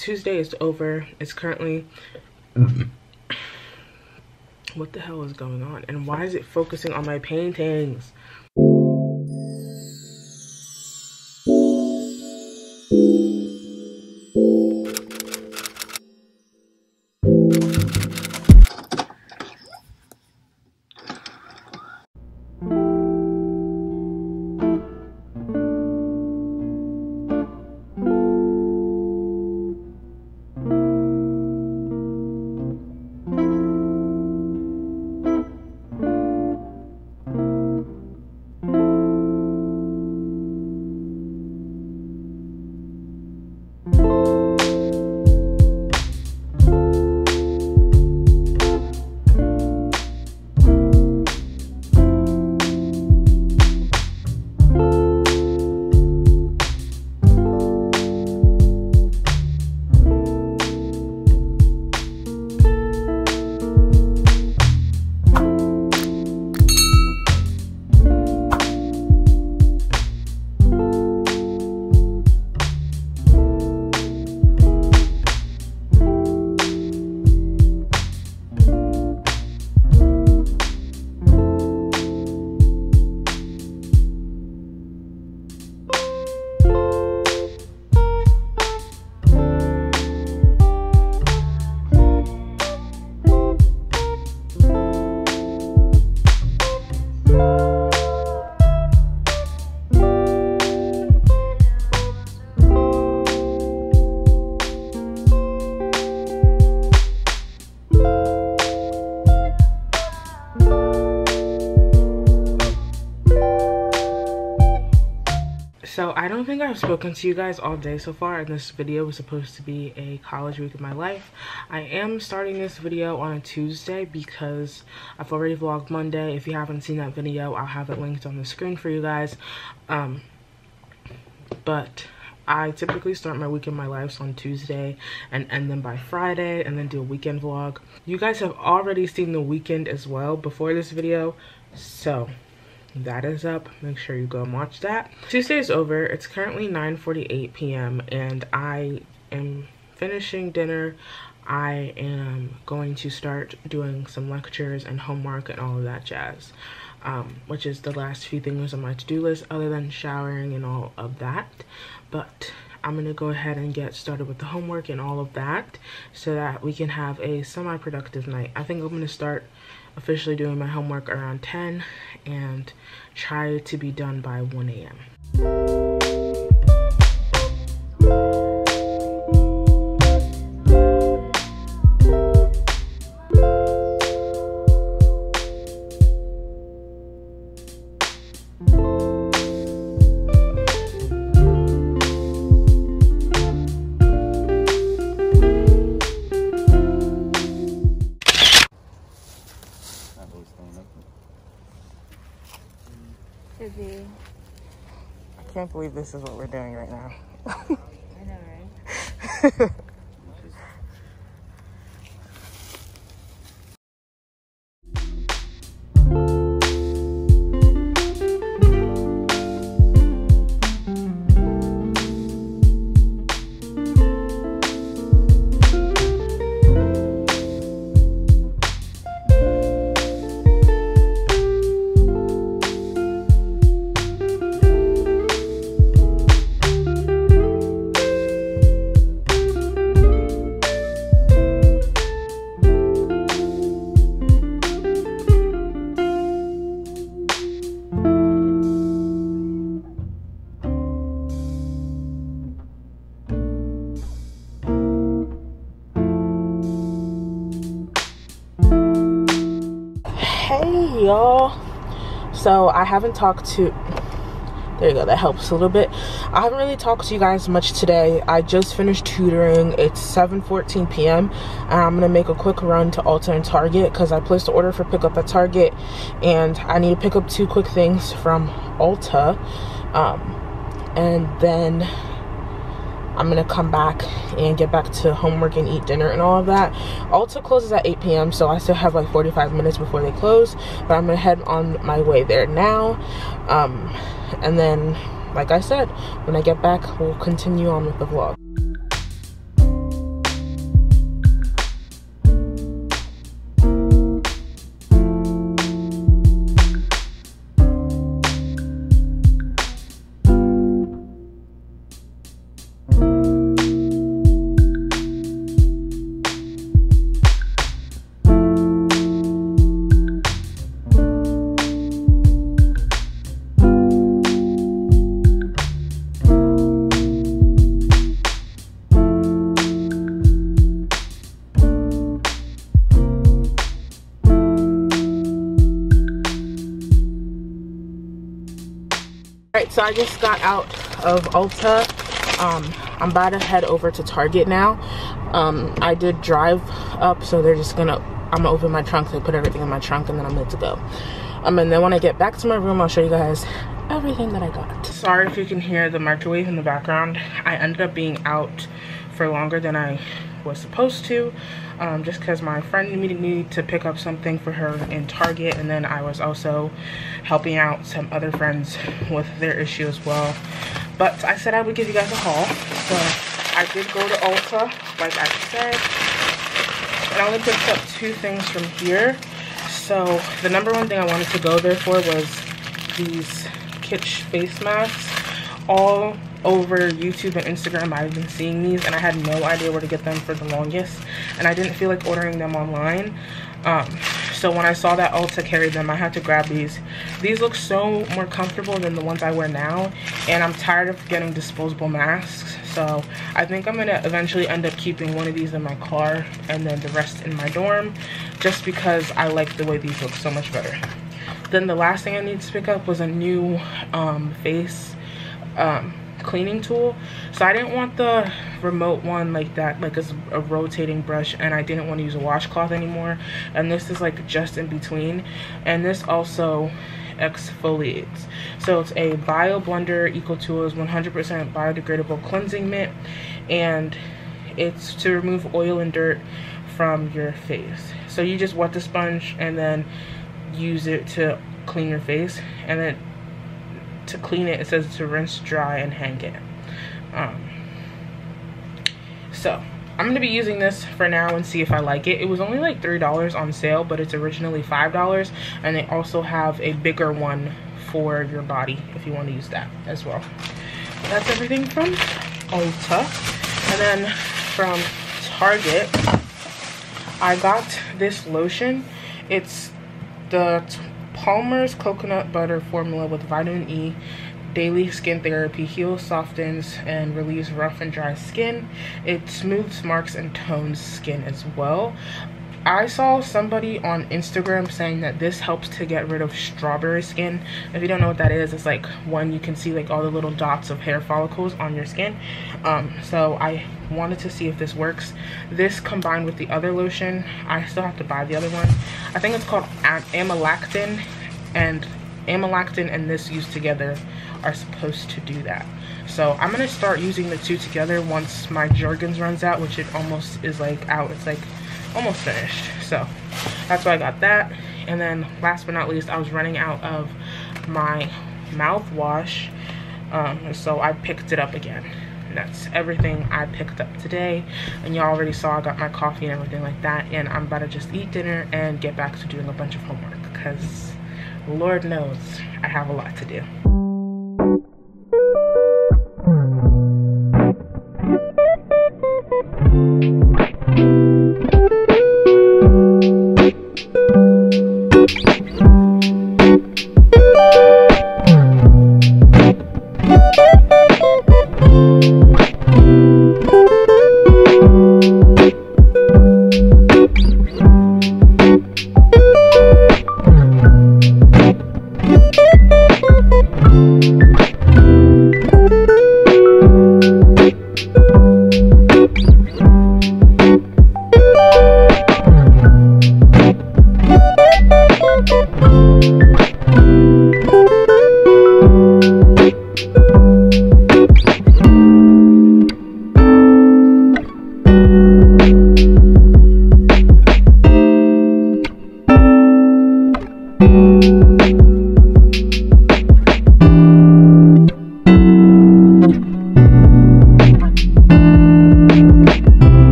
Tuesday is over. It's currently mm-hmm. what the hell is going on? And why is it focusing on my paintings? I've spoken to you guys all day so far and this video was supposed to be a college week of my life. I am starting this video on a Tuesday because I've already vlogged Monday. If you haven't seen that video, I'll have it linked on the screen for you guys. Um, but I typically start my week in my life on Tuesday and end them by Friday and then do a weekend vlog. You guys have already seen the weekend as well before this video. So that is up. Make sure you go and watch that. Tuesday is over. It's currently 9 48 p.m and i am finishing dinner. I am going to start doing some lectures and homework and all of that jazz um, which is the last few things on my to-do list other than showering and all of that. But I'm gonna go ahead and get started with the homework and all of that so that we can have a semi-productive night. I think I'm gonna start officially doing my homework around 10 and try to be done by 1 a.m. can't believe this is what we're doing right now. I know, right? y'all. So i haven't talked to there you go that helps a little bit. I haven't really talked to you guys much today. I just finished tutoring. It's 7 14 p.m and i'm gonna make a quick run to ulta and target because i placed the order for pickup at target and i need to pick up two quick things from ulta um, and then I'm gonna come back and get back to homework and eat dinner and all of that. Ulta closes at 8 p.m. so I still have like 45 minutes before they close, but I'm gonna head on my way there now. Um, and then, like I said, when I get back, we'll continue on with the vlog. Right, so I just got out of Ulta. Um, I'm about to head over to Target now. Um, I did drive up, so they're just gonna, I'm gonna open my trunk, they put everything in my trunk, and then I'm good to go. Um, and then when I get back to my room, I'll show you guys everything that I got. Sorry if you can hear the microwave in the background. I ended up being out for longer than I was supposed to um, just because my friend needed me to pick up something for her in Target and then I was also helping out some other friends with their issue as well. But I said I would give you guys a haul. So I did go to Ulta, like I said. And I only picked up two things from here. So the number one thing I wanted to go there for was these Kitsch face masks. All over YouTube and Instagram I've been seeing these and I had no idea where to get them for the longest and I didn't feel like ordering them online. Um, so when I saw that Ulta carried them I had to grab these. These look so more comfortable than the ones I wear now and I'm tired of getting disposable masks. So I think I'm gonna eventually end up keeping one of these in my car and then the rest in my dorm just because I like the way these look so much better. Then the last thing I need to pick up was a new um, face um, cleaning tool. So i didn't want the remote one like that like as a rotating brush and i didn't want to use a washcloth anymore. And this is like just in between. And this also exfoliates. So it's a bio blender eco tools 100 percent biodegradable cleansing mitt. And it's to remove oil and dirt from your face. So you just wet the sponge and then use it to clean your face. And then to clean it, it says to rinse, dry, and hang it. Um, so I'm going to be using this for now and see if I like it. It was only like $3 on sale, but it's originally $5. And they also have a bigger one for your body if you want to use that as well. That's everything from Ulta. And then from Target, I got this lotion. It's the Palmer's coconut butter formula with vitamin E daily skin therapy heals softens and relieves rough and dry skin. It smooths marks and tones skin as well I saw somebody on Instagram saying that this helps to get rid of strawberry skin. If you don't know what that is, it's like when you can see like all the little dots of hair follicles on your skin. Um, so I wanted to see if this works. This combined with the other lotion, I still have to buy the other one. I think it's called Am AmLactin and AmLactin and this used together are supposed to do that. So I'm gonna start using the two together once my Jergens runs out, which it almost is like out. It's like almost finished. So that's why I got that. And then last but not least, I was running out of my mouthwash. Um, so I picked it up again. And that's everything I picked up today. And y'all already saw I got my coffee and everything like that. And I'm about to just eat dinner and get back to doing a bunch of homework. Because Lord knows I have a lot to do.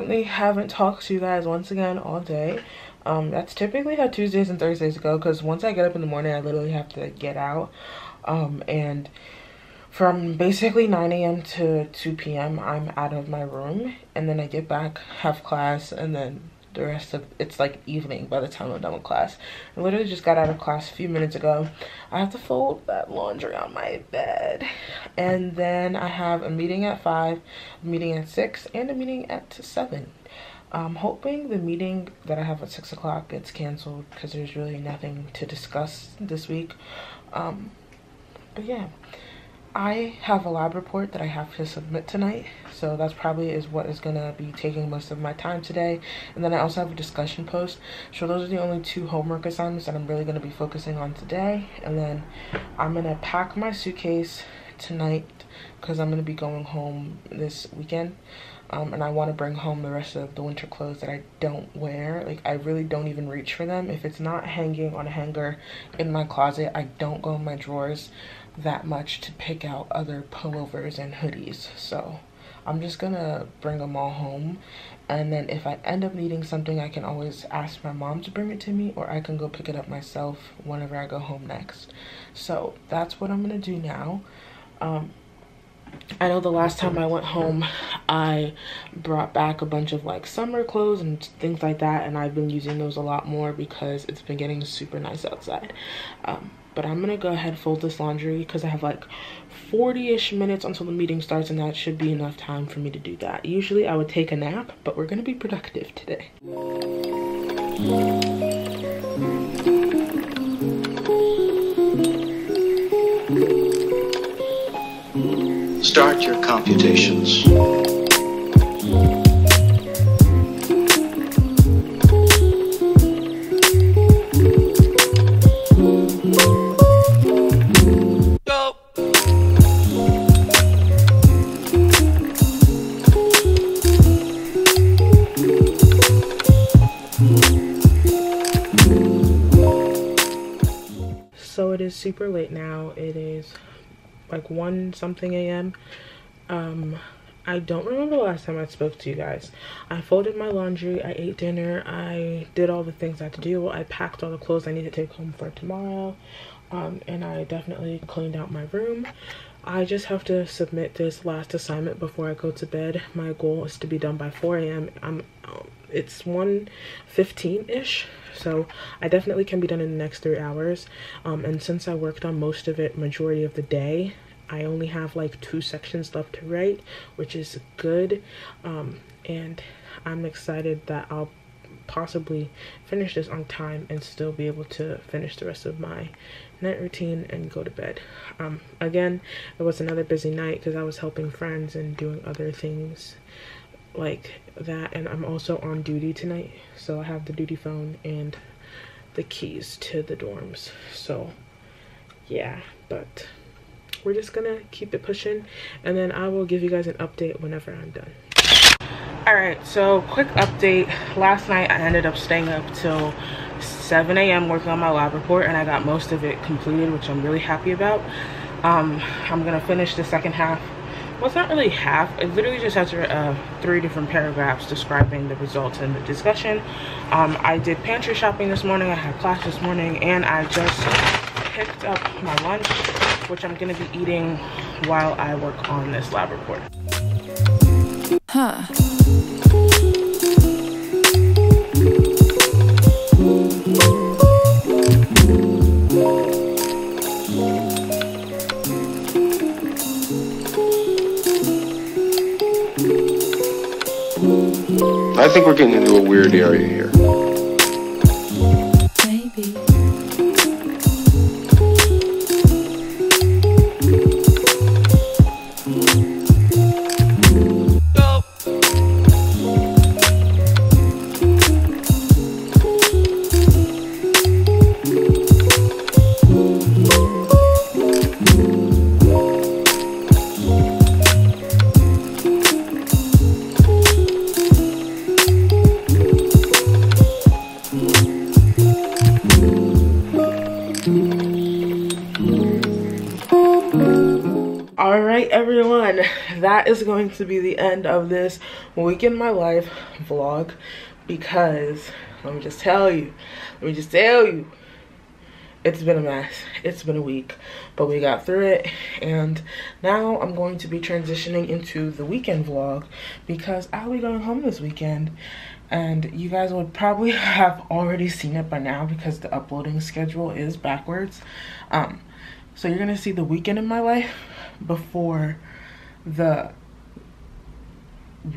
Literally haven't talked to you guys once again all day. Um, that's typically how Tuesdays and Thursdays go because once I get up in the morning, I literally have to get out. Um, and from basically 9 a.m. to 2 p.m., I'm out of my room. And then I get back, have class, and then the rest of it's like evening by the time I'm done with class. I literally just got out of class a few minutes ago. I have to fold that laundry on my bed. And then I have a meeting at 5, a meeting at 6, and a meeting at 7. I'm hoping the meeting that I have at 6 o'clock gets canceled because there's really nothing to discuss this week. Um, but yeah. I have a lab report that I have to submit tonight, so that's probably is what is gonna be taking most of my time today. And then I also have a discussion post. So those are the only two homework assignments that I'm really gonna be focusing on today. And then I'm gonna pack my suitcase tonight because I'm gonna be going home this weekend. Um, and I want to bring home the rest of the winter clothes that I don't wear. Like, I really don't even reach for them. If it's not hanging on a hanger in my closet, I don't go in my drawers that much to pick out other pullovers and hoodies. So I'm just gonna bring them all home. And then if I end up needing something, I can always ask my mom to bring it to me or I can go pick it up myself whenever I go home next. So that's what I'm gonna do now. Um, I know the last time I went home, I brought back a bunch of like summer clothes and things like that. And I've been using those a lot more because it's been getting super nice outside. Um, but I'm gonna go ahead and fold this laundry because I have like 40-ish minutes until the meeting starts and that should be enough time for me to do that. Usually I would take a nap, but we're gonna be productive today. Start your computations. Is super late now. It is like 1 something a.m. Um, I don't remember the last time I spoke to you guys. I folded my laundry, I ate dinner, I did all the things I had to do. I packed all the clothes I need to take home for tomorrow. Um, and I definitely cleaned out my room. I just have to submit this last assignment before I go to bed. My goal is to be done by 4 a.m. I'm it's 1.15ish so I definitely can be done in the next three hours um, and since I worked on most of it majority of the day I only have like two sections left to write, which is good. Um, and I'm excited that I'll possibly finish this on time and still be able to finish the rest of my night routine and go to bed. Um, again, it was another busy night because I was helping friends and doing other things like that. And I'm also on duty tonight. So I have the duty phone and the keys to the dorms. So yeah, but we're just gonna keep it pushing and then I will give you guys an update whenever I'm done. All right, so quick update. Last night I ended up staying up till 7 a.m. working on my lab report and I got most of it completed, which I'm really happy about. Um, I'm gonna finish the second half. Well, it's not really half. It literally just has uh, three different paragraphs describing the results and the discussion. Um, I did pantry shopping this morning. I had class this morning and I just picked up my lunch which I'm gonna be eating while I work on this lab report. Huh. I think we're getting into a weird area here. That is going to be the end of this week in my life vlog because let me just tell you, let me just tell you, it's been a mess. It's been a week, but we got through it. And now I'm going to be transitioning into the weekend vlog because I'll be going home this weekend. And you guys would probably have already seen it by now because the uploading schedule is backwards. Um, so you're gonna see the weekend in my life before the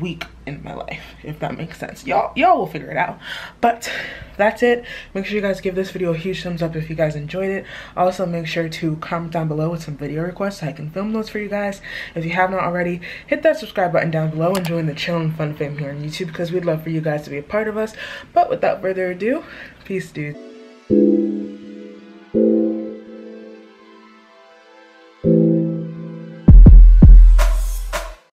week in my life if that makes sense. Y'all y'all will figure it out. But that's it. Make sure you guys give this video a huge thumbs up if you guys enjoyed it. Also make sure to comment down below with some video requests so i can film those for you guys. If you have not already hit that subscribe button down below and join the chill and fun fam here on youtube because we'd love for you guys to be a part of us. But without further ado peace dudes